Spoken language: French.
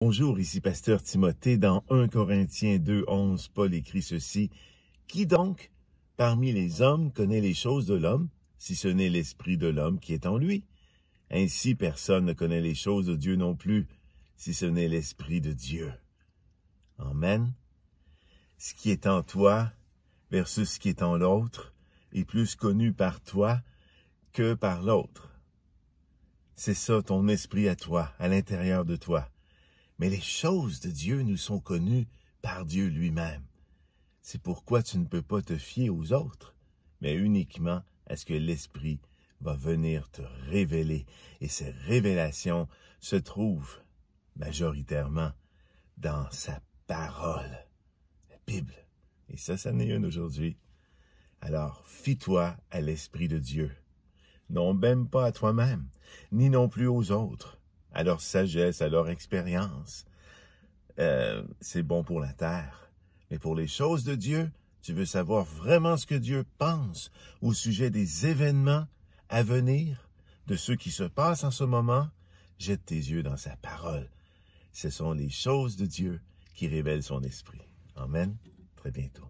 Bonjour, ici Pasteur Timothée. Dans 1 Corinthiens 2, 11, Paul écrit ceci. Qui donc, parmi les hommes, connaît les choses de l'homme, si ce n'est l'esprit de l'homme qui est en lui? Ainsi personne ne connaît les choses de Dieu non plus, si ce n'est l'esprit de Dieu. Amen. Ce qui est en toi versus ce qui est en l'autre est plus connu par toi que par l'autre. C'est ça ton esprit à toi, à l'intérieur de toi mais les choses de Dieu nous sont connues par Dieu lui-même. C'est pourquoi tu ne peux pas te fier aux autres, mais uniquement à ce que l'Esprit va venir te révéler. Et ces révélations se trouvent majoritairement dans sa parole, la Bible. Et ça, ça n'est une aujourd'hui. Alors, fie-toi à l'Esprit de Dieu. Non même pas à toi-même, ni non plus aux autres à leur sagesse, à leur expérience. Euh, c'est bon pour la terre. Mais pour les choses de Dieu, tu veux savoir vraiment ce que Dieu pense au sujet des événements à venir, de ce qui se passe en ce moment, jette tes yeux dans sa parole. Ce sont les choses de Dieu qui révèlent son esprit. Amen. Très bientôt.